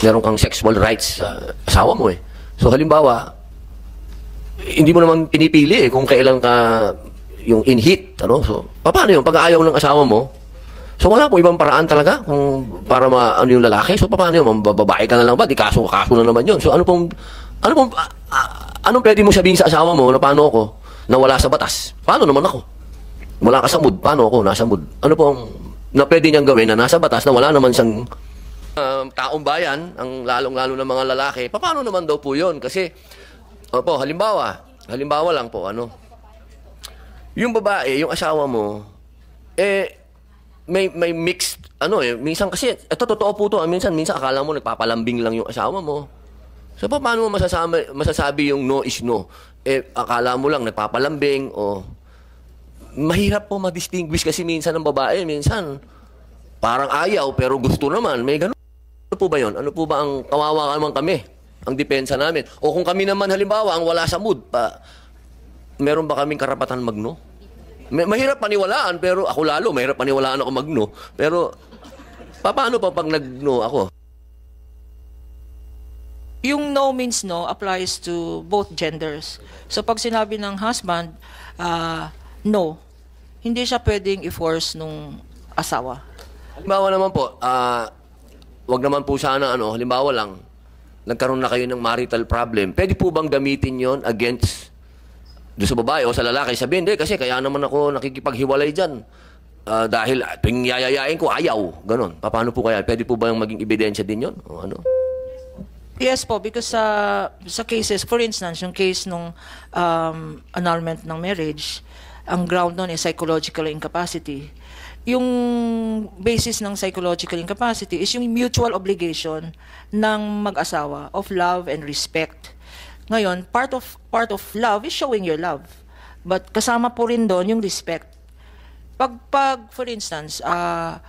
meron kang sexual rights sa asawa mo eh. So halimbawa, hindi mo naman pinipili eh kung kailan ka yung in heat, ano? So, paano yun? Pag ayaw ng asawa mo, so wala po ibang paraan talaga kung para ma, ano yung lalaki. So, paano yun? Babae ka na lang ba? Di kaso, kaso na naman yun. So, ano pong, ano pong, ah, anong pwede mo sabihin sa asawa mo na paano ako na wala sa batas? Paano naman ako? Wala ka sa mood. Paano ako nasa mood? Ano pong na pwede niyang gawin na nasa batas na wala naman siyang um, taong bayan, ang lalong-lalo ng mga lalaki, paano naman daw po yun? Kasi, opo, halimbawa, halimbawa lang po, ano, yung babae, yung asawa mo, eh, may, may mixed, ano eh, minsan kasi, ito totoo po to, ah, minsan, minsan akala mo nagpapalambing lang yung asawa mo. So, pa- paano mo masasabi, masasabi yung no is no? Eh, akala mo lang nagpapalambing o mahirap po ma-distinguish kasi minsan ng babae, minsan parang ayaw pero gusto naman. May ganun. Ano po ba yun? Ano po ba ang kawawa naman kami? Ang depensa namin. O kung kami naman halimbawa ang wala sa mood, pa, meron ba kaming karapatan magno? May, mahirap paniwalaan pero ako lalo, mahirap paniwalaan ako magno. Pero pa, paano pa pag nagno ako? Yung no means no applies to both genders. So pag sinabi ng husband, ah, no, hindi siya pwedeng i-force nung asawa. Halimbawa naman po, ah, wag naman po sana ano, halimbawa lang, nagkaroon na kayo ng marital problem, pwede po bang gamitin yon against doon sa babae o sa lalaki? Sabihin, hindi, kasi kaya naman ako nakikipaghiwalay dyan. Ah, dahil ah, tuwing ko, ayaw. Ganon. Pa- Paano po kaya? Pwede po ba yung maging ebidensya din yon? O ano? Yes po, because sa sa cases, for instance, yung case nung um, annulment ng marriage, ang ground nun is psychological incapacity. Yung basis ng psychological incapacity is yung mutual obligation ng mag-asawa of love and respect. Ngayon, part of part of love is showing your love. But kasama po rin doon yung respect. Pag, pag for instance, ah,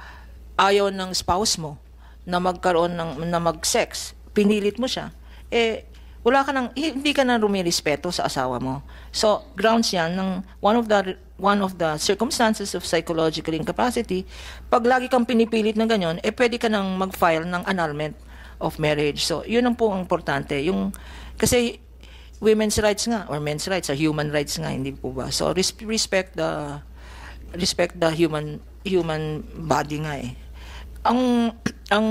ayaw ng spouse mo na magkaroon ng na mag-sex, pinilit mo siya, eh wala ka nang hindi ka na rumirespeto sa asawa mo. So, grounds 'yan ng one of the one of the circumstances of psychological incapacity. Pag lagi kang pinipilit ng ganyan, eh pwede ka nang mag-file ng annulment of marriage. So, 'yun ang po ang importante. Yung kasi women's rights nga or men's rights, or human rights nga, hindi po ba? So, res- respect the respect the human human body nga eh. Ang ang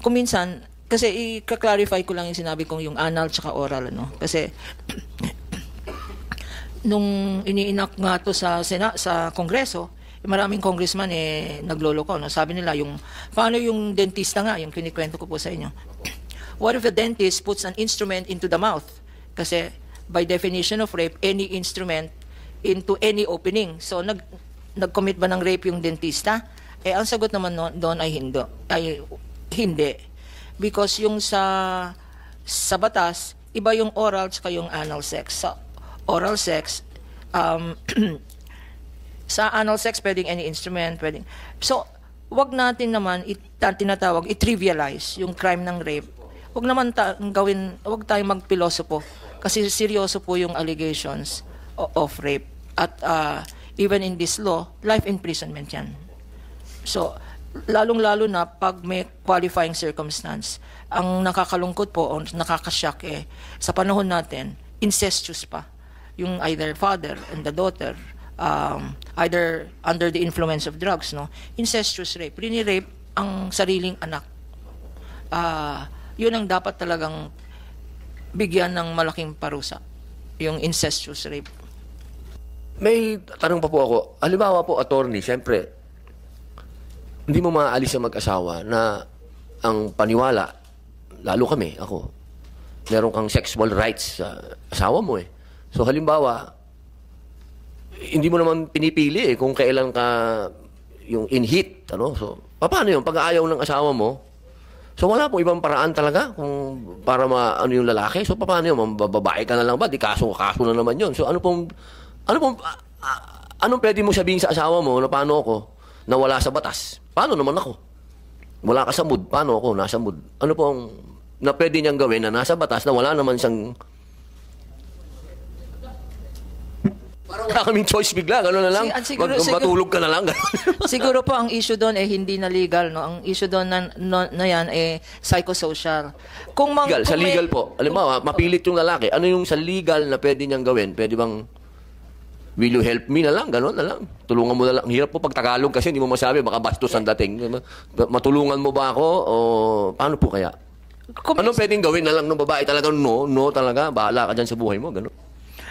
kuminsan kasi i-clarify ko lang yung sinabi kong yung anal tsaka oral ano kasi nung iniinak nga to sa sena, sa kongreso maraming congressman eh nagloloko no? Sabi nila yung paano yung dentista nga yung kinikwento ko po sa inyo? What if a dentist puts an instrument into the mouth? Kasi by definition of rape any instrument into any opening. So nag nag-commit ba ng rape yung dentista? Eh ang sagot naman no, doon ay hindi ay hindi. Because yung sa sa batas iba yung oral at yung anal sex. Sa oral sex um, sa anal sex pwedeng any instrument pwedeng so wag natin naman it, tinatawag i-trivialize yung crime ng rape. Wag naman ta- gawin wag tayong magpilosopo kasi seryoso po yung allegations of rape. At uh, even in this law life imprisonment yan. So, lalong-lalo na pag may qualifying circumstance, ang nakakalungkot po o nakakashock eh, sa panahon natin, incestuous pa. Yung either father and the daughter, um, either under the influence of drugs, no? Incestuous rape. Rini-rape ang sariling anak. Ah, yun ang dapat talagang bigyan ng malaking parusa. Yung incestuous rape. May tanong pa po ako. Halimbawa po, attorney, siyempre, hindi mo maaalis sa mag-asawa na ang paniwala, lalo kami, ako, meron kang sexual rights sa asawa mo eh. So halimbawa, hindi mo naman pinipili eh kung kailan ka yung in heat, ano? So, paano yun? Pag ayaw ng asawa mo, so wala po ibang paraan talaga kung para ma, ano yung lalaki. So, paano yun? Babae ka na lang ba? Di kaso, kaso na naman yun. So, ano pong, ano pong, anong pwede mo sabihin sa asawa mo na paano ako na wala sa batas? Paano naman ako? Wala ka sa mood. Paano ako nasa mood? Ano pong na pwede niyang gawin na nasa batas na wala naman siyang wala kaming choice bigla, gano'n na lang. Si- ah, siguro- Mag- siguro- matulog ka na lang. Siguro po ang issue doon eh hindi na legal no. Ang issue doon na, no- na yan eh psychosocial. Kung mang, legal, sa kung may- legal po. Alam mo, mapilit yung lalaki. Ano yung sa legal na pwede niyang gawin? Pwede bang, will you help me na lang? Ganon na lang. Tulungan mo na lang. Ang hirap po pag Tagalog kasi hindi mo masabi, baka bastos ang dating. Matulungan mo ba ako? O paano po kaya? kung, Anong pwedeng gawin na lang ng babae? Talagang no, no talaga. Bahala ka dyan sa buhay mo. Ganon.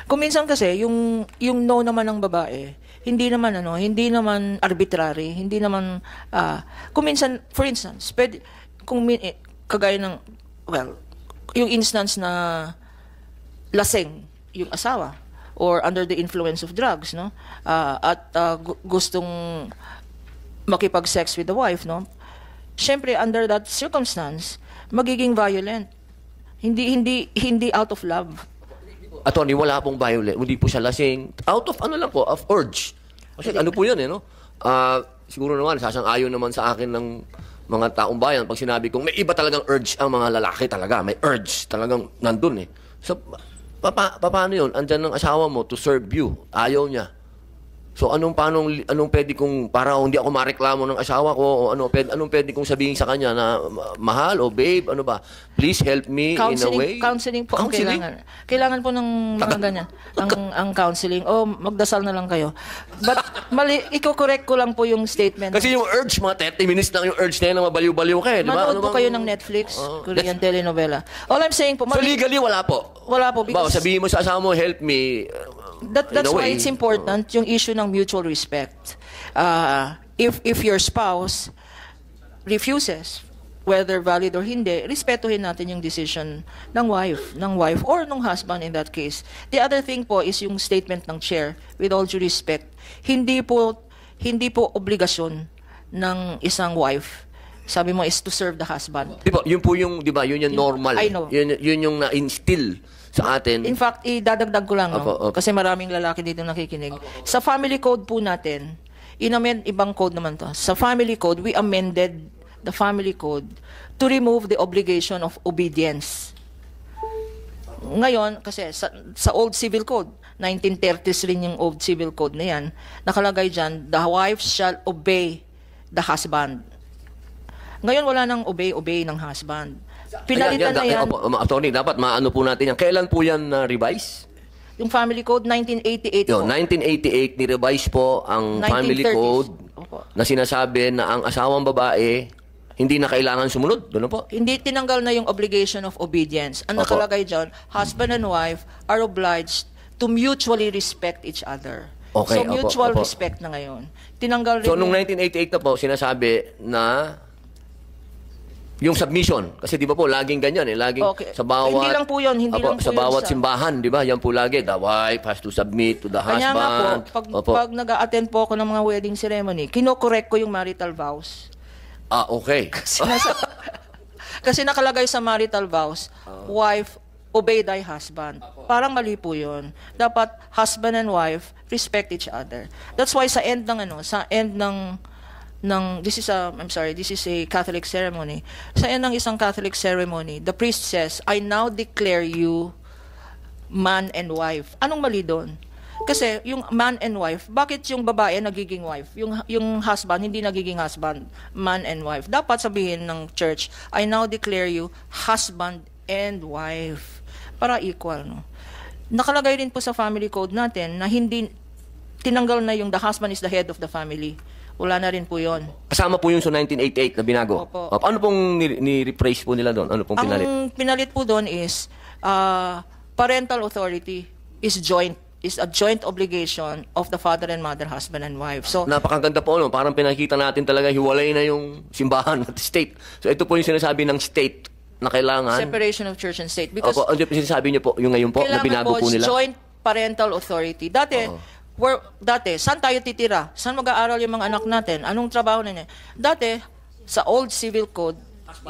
Kung minsan kasi yung yung no naman ng babae, hindi naman ano, hindi naman arbitrary, hindi naman ah kung minsan for instance, pwede, kung min, eh, kagaya ng well, yung instance na lasing yung asawa or under the influence of drugs, no? Ah, at gu- gustong makipag-sex with the wife, no? Siyempre, under that circumstance, magiging violent. Hindi hindi hindi out of love. Attorney, wala pong violent. Hindi po siya lasing. Out of ano lang po, of urge. Kasi ano po yan eh, no? Ah, siguro naman, sasang-ayon naman sa akin ng mga taong bayan pag sinabi kong may iba talagang urge ang mga lalaki talaga. May urge talagang nandun eh. So, pa, pa- paano yun? Andyan ng asawa mo to serve you. Ayaw niya. So anong paano anong pwede kong para hindi ako mareklamo ng asawa ko o ano pwede anong pwede kong sabihin sa kanya na ma- mahal o babe ano ba please help me in a counseling, way counseling po Counseling? kailangan. Kailangan po ng mga ganyan. Ang, ang counseling. O, magdasal na lang kayo. But, mali, i-correct ko lang po yung statement. Kasi yung urge, mga 30 minutes lang yung urge na yun na mabaliw-baliw ka eh. Di ba? Ano po bang- kayo ng Netflix, Oo. Korean telenovela. All I'm saying po, So mali- legally, wala po. wala po. Ba, Because sabihin mo sa asawa mo, help me. That, that's why way. it's important, yung issue ng mutual respect. Uh, if, if your spouse refuses, whether valid or hindi, respetuhin natin yung decision ng wife, ng wife or ng husband in that case. The other thing po is yung statement ng chair, with all due respect, hindi po hindi po obligasyon ng isang wife. Sabi mo is to serve the husband. Di ba, yun po yung, di ba, yun yung normal. I know. Yun, yun yung na-instill sa atin. In fact, idadagdag ko lang, no? Opo, opo. kasi maraming lalaki dito nakikinig. Sa family code po natin, inamend, ibang code naman to. Sa family code, we amended the family code to remove the obligation of obedience. Ngayon, kasi sa, sa old civil code, 1930s rin yung old civil code na yan, nakalagay dyan, the wife shall obey the husband. Ngayon, wala nang obey-obey ng husband. Pinalitan na yan. Opo, ma- attorney, dapat maano po natin yan. Kailan po yan na-revise? Yung family code, 1988 Yo, po. 1988, ni-revise po ang family 1930s. code Opo. na sinasabi na ang asawang babae hindi na kailangan sumunod. Doon po. Hindi tinanggal na yung obligation of obedience. Ang Opo. nakalagay dyan, husband and wife are obliged to mutually respect each other. Okay, so, opo, mutual opo. respect na ngayon. Tinanggal rin So, nung yung- 1988 na po, sinasabi na yung submission. Kasi di ba po, laging ganyan eh. Laging Okay. sa bawat... Hindi lang po yun, hindi Apo, lang po Sa yun bawat sa- simbahan, di ba? Yan po lagi. The wife has to submit to the Kaya nga po, husband. pag, Opo. pag nag-a-attend po ako ng mga wedding ceremony, kinokorek ko yung marital vows. Ah, okay. Sinasa- Kasi nakalagay sa marital vows, wife, obey thy husband. Parang mali po yun. Dapat husband and wife respect each other. That's why sa end ng ano, sa end ng ng this is a I'm sorry, this is a Catholic ceremony. Sa ng isang Catholic ceremony, the priest says, I now declare you man and wife. Anong mali doon? Kasi yung man and wife, bakit yung babae nagiging wife? Yung yung husband hindi nagiging husband, man and wife. Dapat sabihin ng church, I now declare you husband and wife para equal, no. Nakalagay rin po sa family code natin na hindi tinanggal na yung the husband is the head of the family. Wala na rin po 'yon. Kasama po yung sa 1988 na binago. Opo. Opo. Ano pong ni- ni-rephrase po nila doon? Ano pong pinalit? Ang pinalit po doon is uh, parental authority is joint is a joint obligation of the father and mother, husband and wife. So, Napakaganda po, no? Parang pinakita natin talaga hiwalay na yung simbahan at state. So ito po yung sinasabi ng state na kailangan. separation of church and state because Opo, ano yung sinasabi niyo po, yung ngayon po, na binago po, po nila? joint parental authority. Dati, where, dati, saan tayo titira? Saan mag-aaral yung mga anak natin? Anong trabaho na niya? Dati, sa old civil code,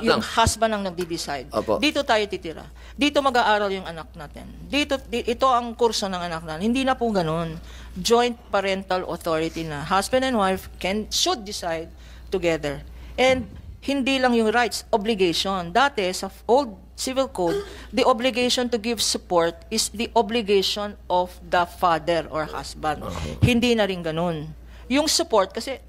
yung lang. husband ang nagde-decide. Opo. Dito tayo titira. Dito mag-aaral yung anak natin. Dito, di- ito ang kurso ng anak natin. Hindi na po ganun. Joint parental authority na husband and wife can should decide together. And hindi lang yung rights, obligation. Dati, sa old civil code, the obligation to give support is the obligation of the father or husband. Hindi na rin ganun. Yung support, kasi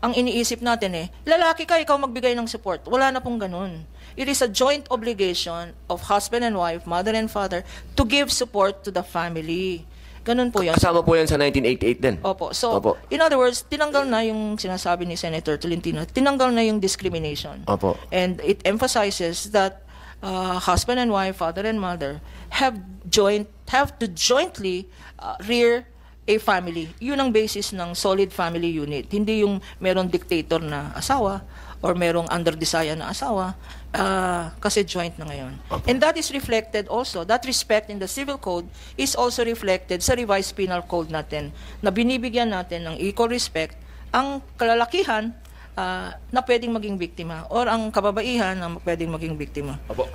ang iniisip natin eh, lalaki ka, ikaw magbigay ng support. Wala na pong ganun. It is a joint obligation of husband and wife, mother and father, to give support to the family. Ganun po yun. Kasama po yan sa 1988 din. Opo. So, Opo. in other words, tinanggal na yung sinasabi ni Senator Tolentino, tinanggal na yung discrimination. Opo. And it emphasizes that uh, husband and wife, father and mother have joint have to jointly uh, rear a family. Yun ang basis ng solid family unit. Hindi yung merong dictator na asawa or merong under desire na asawa uh, kasi joint na ngayon. And that is reflected also, that respect in the civil code is also reflected sa revised penal code natin na binibigyan natin ng equal respect ang kalalakihan ah, na pwedeng maging biktima or ang kababaihan na pwedeng maging biktima. Opo.